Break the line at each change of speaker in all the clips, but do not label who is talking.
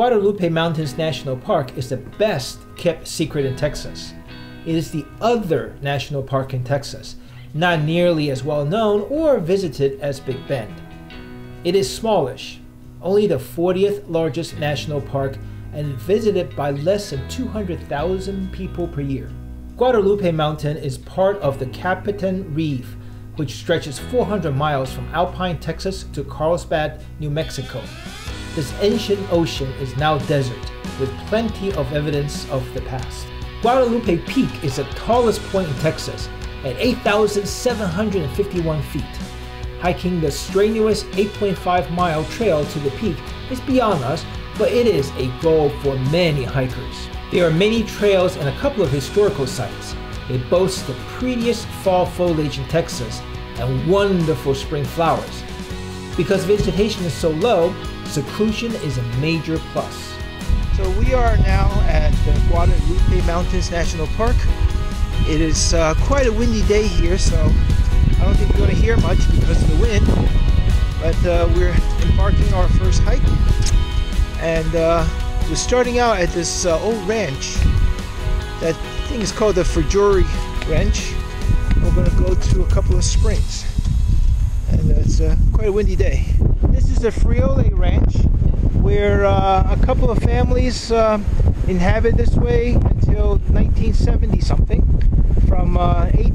Guadalupe Mountains National Park is the best kept secret in Texas. It is the other national park in Texas, not nearly as well known or visited as Big Bend. It is smallish, only the 40th largest national park and visited by less than 200,000 people per year. Guadalupe Mountain is part of the Capitan Reef, which stretches 400 miles from Alpine, Texas to Carlsbad, New Mexico. This ancient ocean is now desert, with plenty of evidence of the past. Guadalupe Peak is the tallest point in Texas at 8,751 feet. Hiking the strenuous 8.5 mile trail to the peak is beyond us, but it is a goal for many hikers. There are many trails and a couple of historical sites. It boasts the prettiest fall foliage in Texas and wonderful spring flowers. Because vegetation is so low, seclusion is a major plus.
So we are now at the Guadalupe Mountains National Park. It is uh, quite a windy day here, so I don't think you're going to hear much because of the wind. But uh, we're embarking our first hike, and uh, we're starting out at this uh, old ranch. That thing is called the Fajori Ranch. We're going to go to a couple of springs, and it's uh, quite a windy day. This is the Frijole Ranch, where uh, a couple of families uh, inhabit this way until 1970 something, from uh, 18,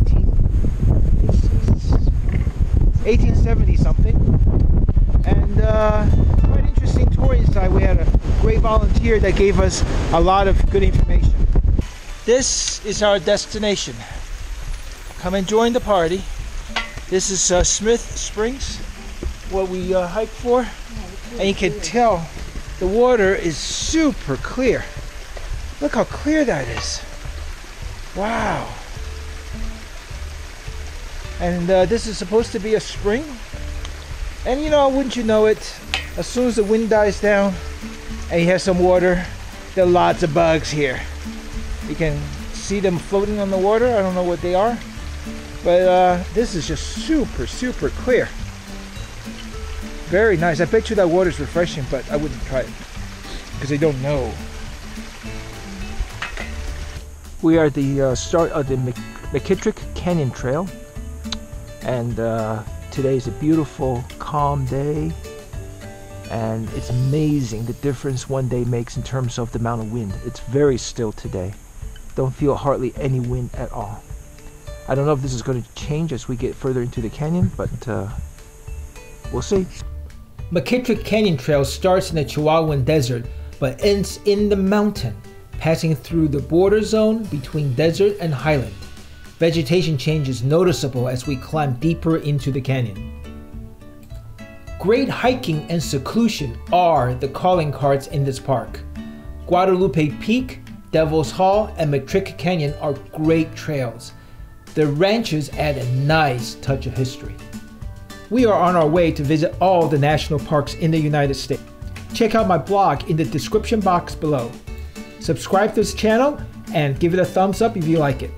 1870 something. And uh, quite interesting tour inside. We had a great volunteer that gave us a lot of good information. This is our destination. Come and join the party. This is uh, Smith Springs, what we uh, hiked for. And you can tell the water is super clear. Look how clear that is. Wow. And uh, this is supposed to be a spring. And you know, wouldn't you know it, as soon as the wind dies down and you have some water, there are lots of bugs here. You can see them floating on the water. I don't know what they are. But uh, this is just super, super clear. Very nice. I bet you that water's refreshing, but I wouldn't try it because I don't know. We are at the uh, start of the Mc McKittrick Canyon Trail, and uh, today is a beautiful, calm day. And it's amazing the difference one day makes in terms of the amount of wind. It's very still today. Don't feel hardly any wind at all. I don't know if this is going to change as we get further into the canyon, but uh, we'll see.
McKittrick Canyon Trail starts in the Chihuahuan Desert but ends in the mountain, passing through the border zone between desert and highland. Vegetation change is noticeable as we climb deeper into the canyon. Great hiking and seclusion are the calling cards in this park. Guadalupe Peak, Devil's Hall, and McKittrick Canyon are great trails. The ranches add a nice touch of history. We are on our way to visit all the national parks in the United States. Check out my blog in the description box below. Subscribe to this channel and give it a thumbs up if you like it.